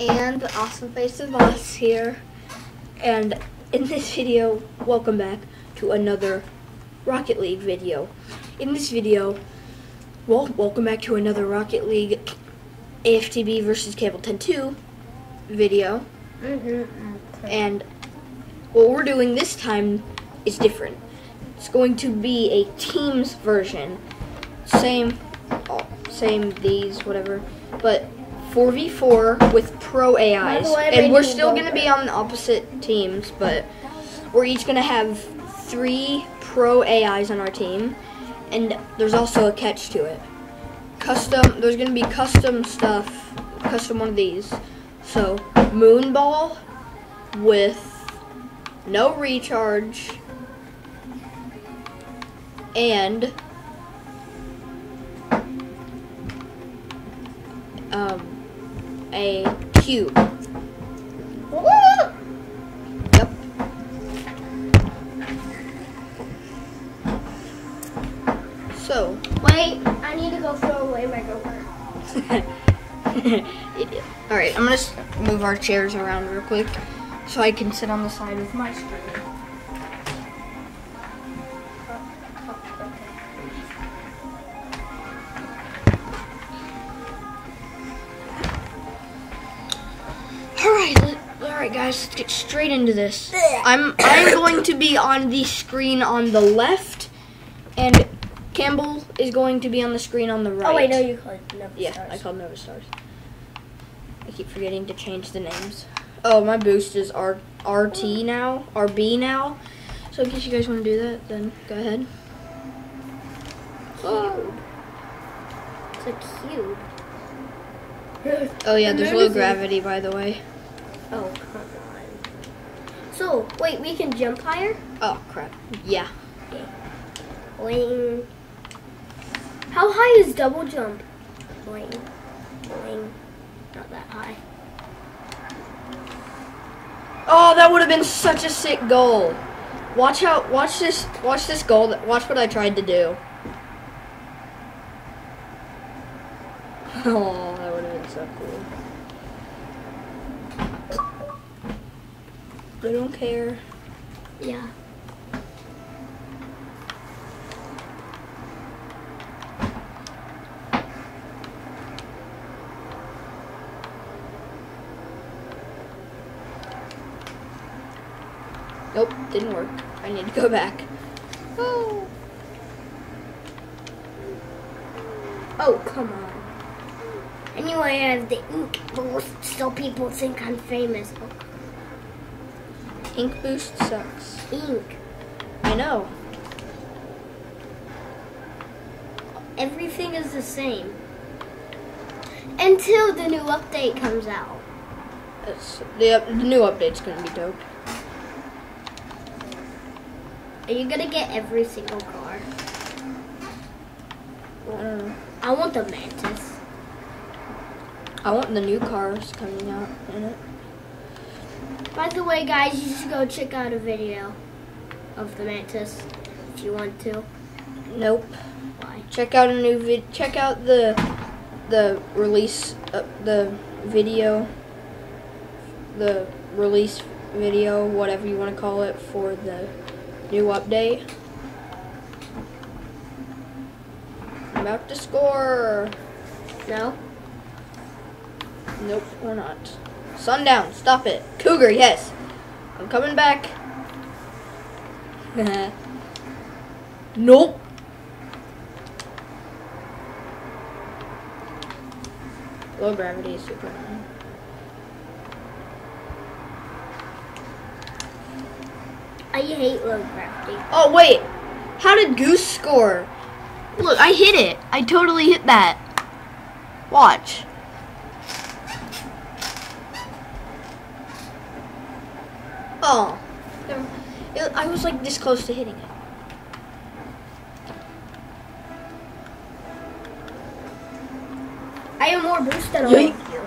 and the awesome face of us here. And in this video, welcome back to another Rocket League video. In this video, well, welcome back to another Rocket League AFTB versus Cable 10-2 video. Mhm. And what we're doing this time is different. It's going to be a teams version. Same, oh, same these, whatever. But 4v4 with pro AIs. way, And we're still going to be on opposite teams, but we're each going to have three pro AIs on our team. And there's also a catch to it. Custom, there's going to be custom stuff, custom one of these. So, Moonball with no recharge and um, a cube. Yep. So, Wait, I need to go throw away my. Idiot. All right, I'm gonna move our chairs around real quick so I can sit on the side of my screen. Oh, oh, guys, let's get straight into this. I'm I'm going to be on the screen on the left, and Campbell is going to be on the screen on the oh, right. Oh wait, no, you called Nova Yeah, Stars. I called Nova Stars. I keep forgetting to change the names. Oh, my boost is R RT oh. now, RB now. So in case you guys want to do that, then go ahead. Cube. It's a cube. Oh yeah, there's low gravity by the way. Oh. So wait, we can jump higher. Oh crap. Yeah. Boing. How high is double jump? Boing. Boing. Not that high. Oh, that would have been such a sick goal. Watch how. Watch this. Watch this goal. Watch what I tried to do. Oh, that would have been so cool. I don't care. Yeah. Nope, didn't work. I need to go back. Oh. Oh, come on. Anyway, I have the ink so people think I'm famous. Ink boost sucks. Ink. I know. Everything is the same. Until the new update comes out. It's, the, up- the new update's gonna be dope. Are you gonna get every single car? I don't know. I want the Mantis. I want the new cars coming out in it. By the way, guys, you should go check out a video of the Mantis if you want to. Nope. Why? Check out a new vid. Check out the the release uh, the video the release video whatever you want to call it for the new update. I'm about to score. No? Nope, we're not. Sundown, stop it. Cougar, yes. I'm coming back. nope. Low gravity is super annoying. I hate low gravity. Oh, wait. How did Goose score? Look, I hit it. I totally hit that. Watch. Oh. It- I was like this close to hitting it. I have more boost than all Yoink. of you.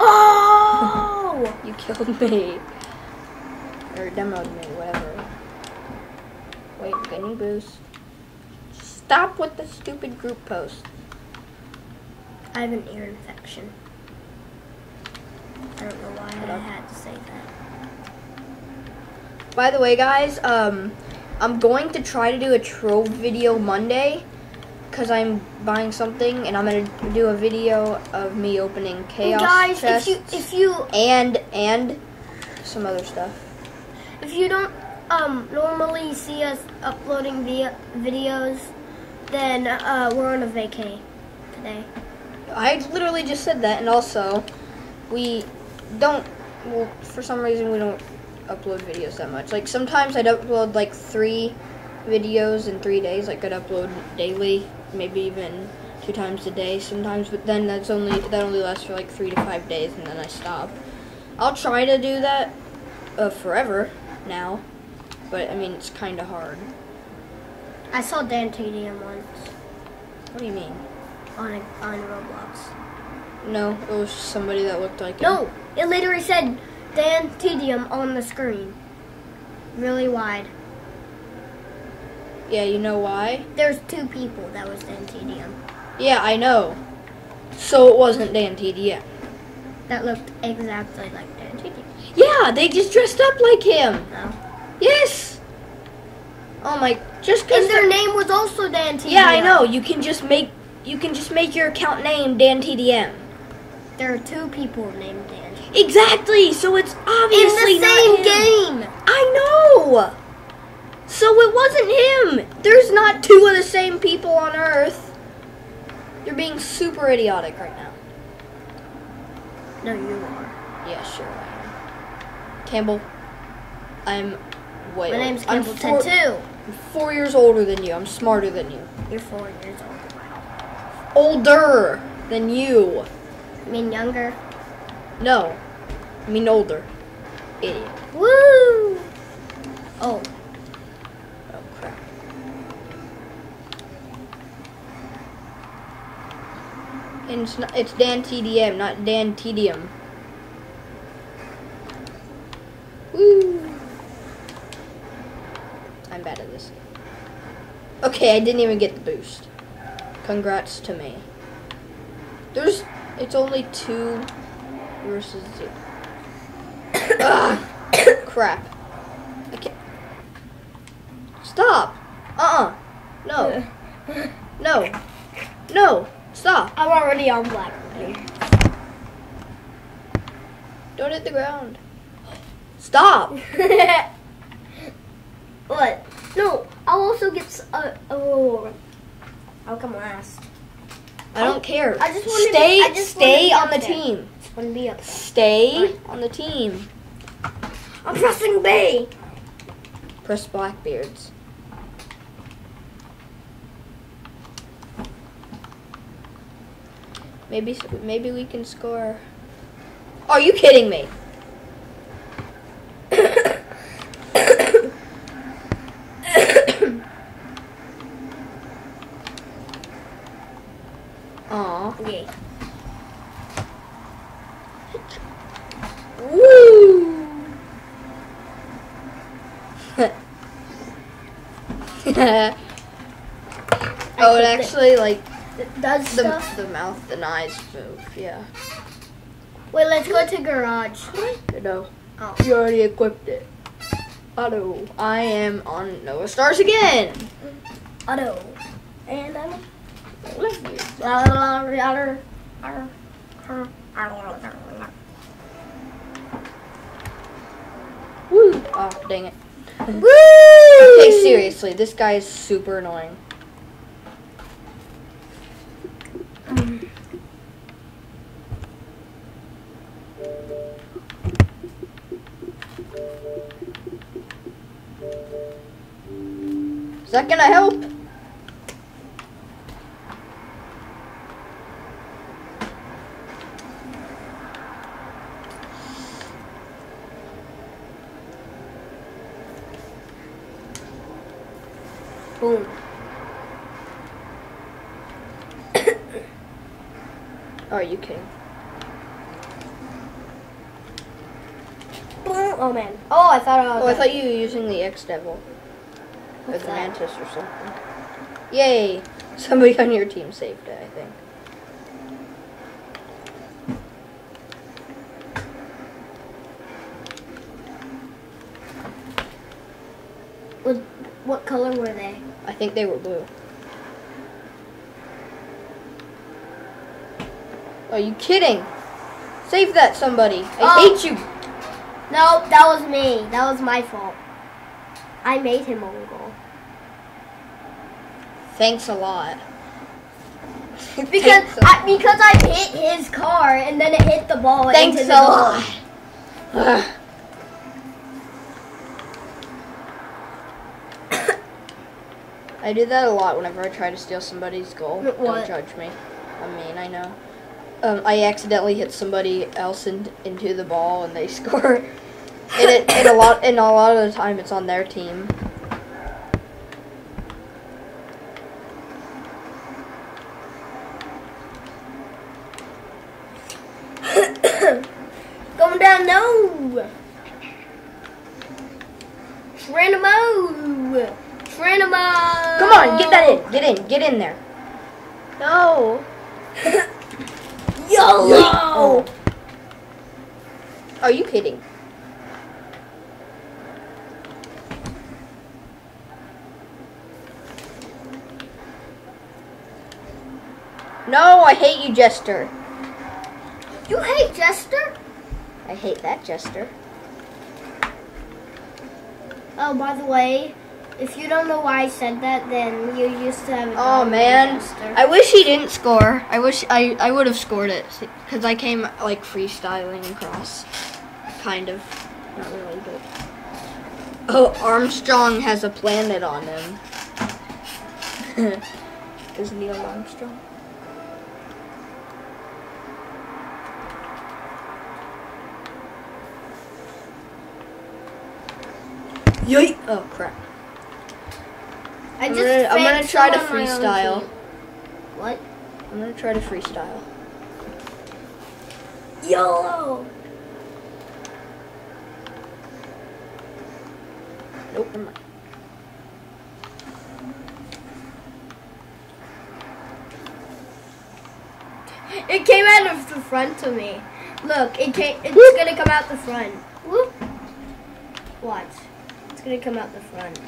Oh! You killed me. Or demoed me, whatever. Wait, getting boost. Stop with the stupid group post. I have an ear infection. I don't know why I had to say that. By the way, guys, um, I'm going to try to do a trove video Monday because I'm buying something, and I'm gonna do a video of me opening chaos Guys, chests if you if you and and some other stuff. if you don't um normally see us uploading via videos, then uh, we're on a vacay today. I literally just said that, and also, we don't. Well, for some reason, we don't upload videos that much. Like sometimes I'd upload like three videos in three days. Like I'd upload daily, maybe even two times a day sometimes. But then that's only that only lasts for like three to five days, and then I stop. I'll try to do that uh, forever now, but I mean it's kind of hard. I saw Dan Tedium once What do you mean? on a, on Roblox. No, it was somebody that looked like him. No, it literally said Dan Tedium on the screen, really wide. Yeah, you know why? There's two people that was Dan Tedium Yeah, I know. So it wasn't Dan TDM. that looked exactly like Dan Tedium. Yeah, they just dressed up like him. No. Yes. Oh my, just because And their name was also Dan Tedium. Yeah, I know. You can just make you can just make your account name Dan TDM. There are two people named Dan. Exactly. So it's obviously In the same game. I know. So it wasn't him. There's not two of the same people on Earth. You're being super idiotic right now. No, you are. Yeah, sure. I am. Campbell, I'm way. My old. name's I'm Campbell four, Tattoo. I'm four years older than you. I'm smarter than you. You're four years old. Older than you. I mean younger. No, I mean older. Idiot. Woo! Oh, Oh crap. And it's not, it's Dan TDM, not Dan TDM. Woo! I'm bad at this. Okay, I didn't even get the boost. Congrats to me. There's, it's only two versus. Ugh, crap. I can't. Stop. Uh-uh. No. No. No. Stop. I'm already on Blackberry. Don't hit the ground. Stop. what? No, I'll also get s- uh, a. Oh, I'll come last. I don't care. I just be- stay I just wanna stay on the there. team. Up. Stay on the team. I'm pressing B. Press Blackbeards. Maybe maybe we can score. Are you kidding me? Aw. Yay. Woo! oh, it clicked it. Actually like does the stuff. the mouth and eyes move. Yeah. Wait, let's go to garage. No, Oh. you already equipped it. Auto. I am on Noah Stars again. Auto. And I'm. Woo! Oh, dang it. Woo! Okay, seriously, this guy is super annoying. That gonna help? Boom. Oh, are you kidding? Boom. Oh man. Oh, I thought I was. Oh, I thought you were using the X Devil. What's Atlantis mantis or something. Yay! Somebody on your team saved it, I think. What color were they? I think they were blue. Are you kidding? Save that somebody. I oh. hate you. No, that was me. That was my fault. I made him own goal. Thanks a lot. Because a- I, because I hit his car and then it hit the ball Thanks into a the goal. lot. Ugh. I do that a lot whenever I try to steal somebody's goal. What? Don't judge me. I mean, I know. Um, I accidentally hit somebody else in, into the ball and they score. And, it, a lot and a lot of the time it's on their team. Going down, no. Geronimo. Geronimo. Come on, get that in. Get in. Get in there. No. YOLO. Are you kidding? No, I hate you, Jester. You hate Jester? I hate that Jester. Oh, by the way, if you don't know why I said that, then you used to have a Oh man, I wish he didn't score. I wish I I would have scored it because I came like freestyling across, kind of, not really, but. Oh, Armstrong has a planet on him. Is Neil Armstrong? Yoy! Oh crap! I I'm just gonna- I'm gonna try to some on my own freestyle. What? I'm gonna try to freestyle. YOLO. Nope, never mind. It came out of the front of me. Look, it came. It's gonna come out the front. Whoop. Watch. It's gonna come out the front.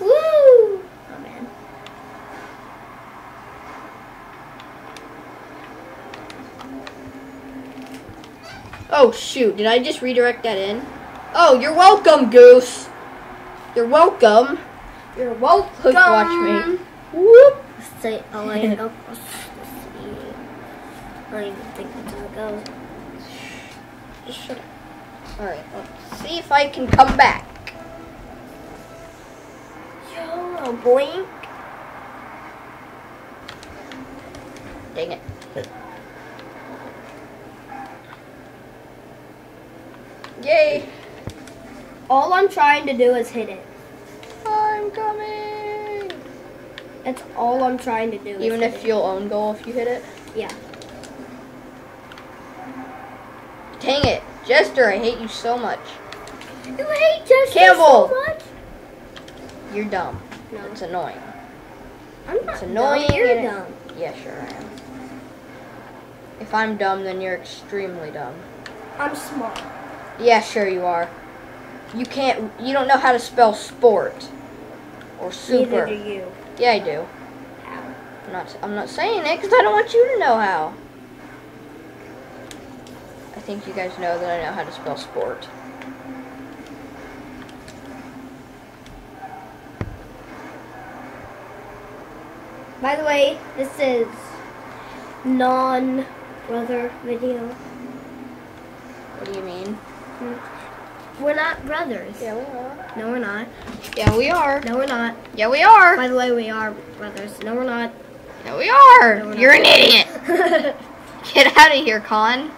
Woo! Oh man. Oh shoot, did I just redirect that in? Oh, you're welcome, Goose. You're welcome. You're welcome. Watch me. Whoop. Say, oh, I go. I don't even think it goes. Shut up. Alright, let's see if I can come back. Yo, boink. Dang it. Yay. All I'm trying to do is hit it. I'm coming. That's all I'm trying to do. Even if it. you'll own goal if you hit it. Yeah. Dang it. Jester, I hate you so much. You hate Jester Campbell. so much? You're dumb. No, It's annoying. I'm not It's annoying. dumb. You're dumb. Yeah, sure I am. If I'm dumb, then you're extremely dumb. I'm smart. Yeah, sure you are. You can't. You don't know how to spell sport or super. Neither do you. Yeah, I do. How? I'm not. I'm not saying it because I don't want you to know how. I think you guys know that I know how to spell sport. By the way, this is non-brother video. What do you mean? Hmm. We're not brothers. Yeah, we are. No, we're not. Yeah, we are. No, we're not. Yeah, we are. By the way, we are brothers. No, we're not. Yeah, we are. No, You're not. an idiot. Get out of here, Con.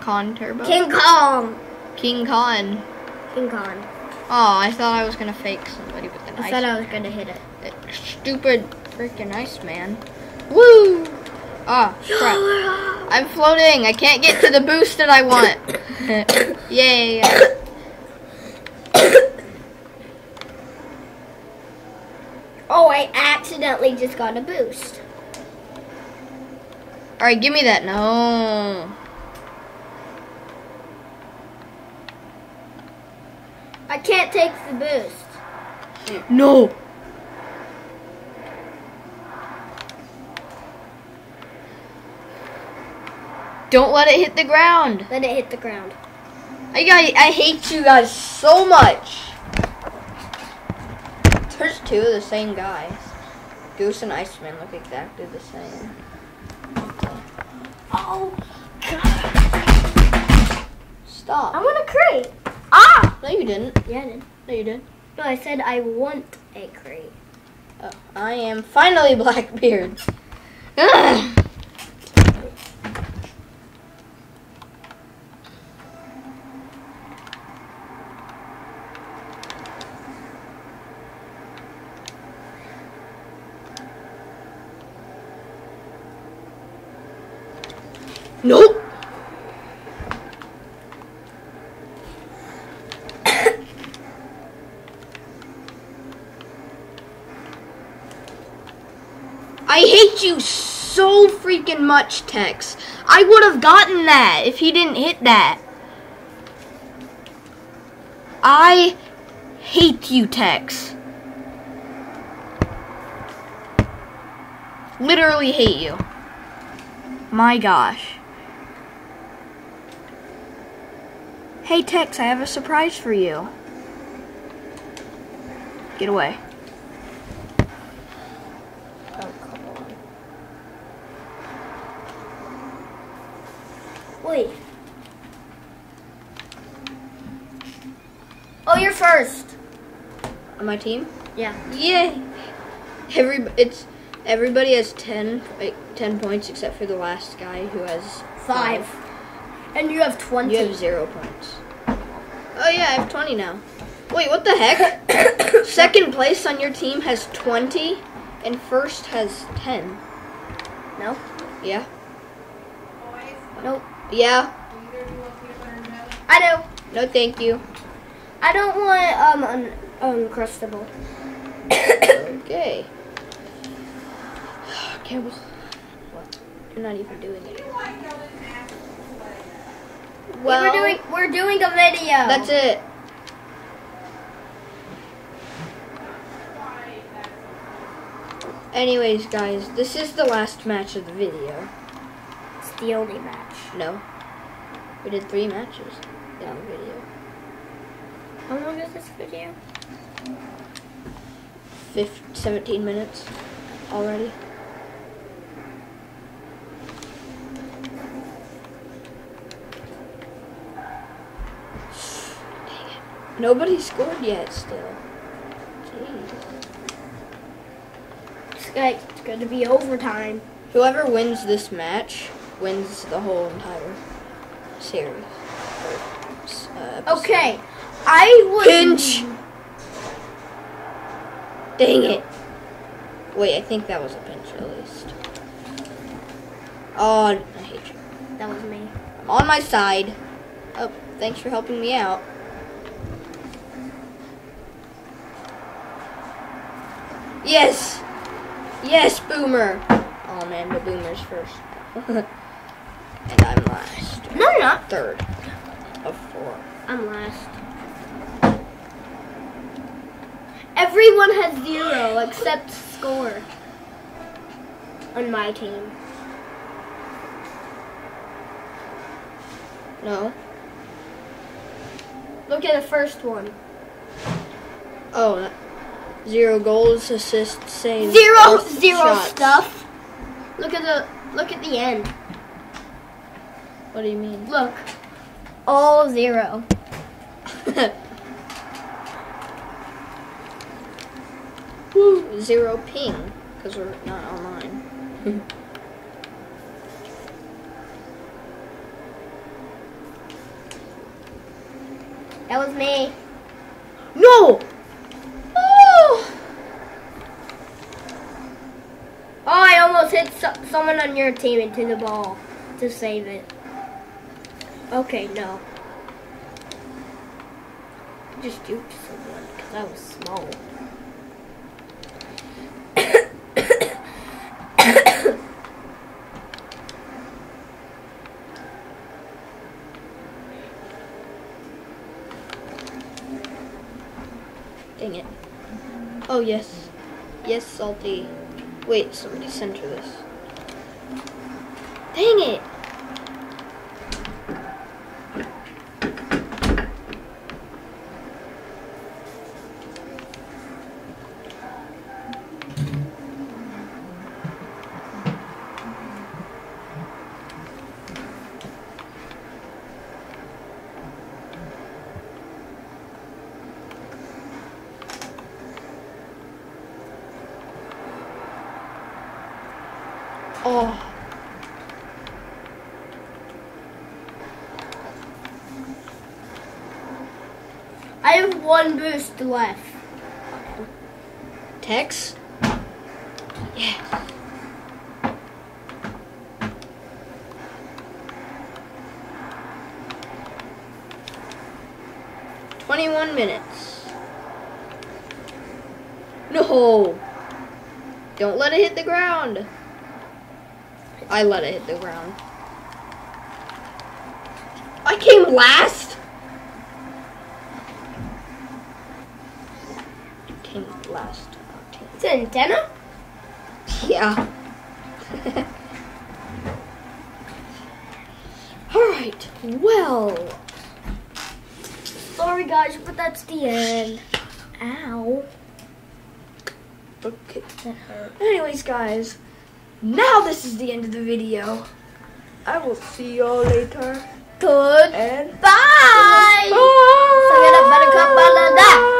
Con Turbo. King Kong. King Con. King Kong. Oh, I thought I was gonna fake somebody with an I ice. said I was gonna hit it. that stupid freaking ice man. Woo! Ah, crap. I'm floating. I can't get to the boost that I want. Yay! Oh, I accidentally just got a boost. All right, give me that. No. I can't take the boost. No. Don't let it hit the ground. Let it hit the ground. I got, I hate you guys so much. There's two of the same guys. Goose and Iceman look exactly the same. Oh, God. Stop. I want a crate. Ah! No, you didn't. Yeah, I did. No, you did. No, I said I want a crate. Oh, I am finally Blackbeard. Ugh. Nope. I hate you so freaking much, Tex. I would have gotten that if he didn't hit that. I hate you, Tex. Literally hate you. My gosh. Hey, Tex, I have a surprise for you. Get away. Oh, come on. Wait. Oh, you're first. On my team? Yeah. Yay! Every it's everybody has ten like ten points except for the last guy who has Five. And you have 20. You have zero points. Oh yeah, I have twenty now. Wait, what the heck? Second place on your team has twenty, and first has ten. No? Yeah. Nope. Yeah. I do. No, thank you. I don't want um un- uncrustable. Okay. Campbell. What? You're not even doing it. Well, we're doing we're doing a video. That's it. Anyways, guys, this is the last match of the video. The only match. No. We did three matches in the video. How long is this video? Fif 17 minutes already. Dang it. Nobody scored yet still. Jeez. Like, it's going to be overtime. Whoever wins this match wins the whole entire series. Uh. Okay. I would. Pinch. Dang it. Wait, I think that was a pinch at least. Oh, I hate you. That was me. I'm on my side. Oh, thanks for helping me out. Yes! Yes, Boomer! Oh man, the Boomer's first. and I'm last. No, you're not. Third of four. I'm last. Everyone has zero except score on my team. No? Look at the first one. Oh, that- zero goals, assists, saves. Zero, zero shots. stuff. Look at the look at the end. What do you mean? Look, all zero. Woo, zero ping, because we're not online. That was me. no! Oh! Oh, I almost hit so- someone on your team into the ball to save it. Okay, no. I just duped someone because I was small. Dang it. Oh, yes. Yes, salty. Wait, somebody center this. Dang it! Oh. I have one boost left. Tex? Yeah. Twenty-one minutes. No! Don't let it hit the ground. I let it hit the ground. I came last? Came last. It's an antenna? Yeah. Alright, well. Sorry guys, but that's the end. Ow. Okay. That hurt. Anyways, guys, now this is the end of the video. I will see y'all later. Good. And Bye. bye.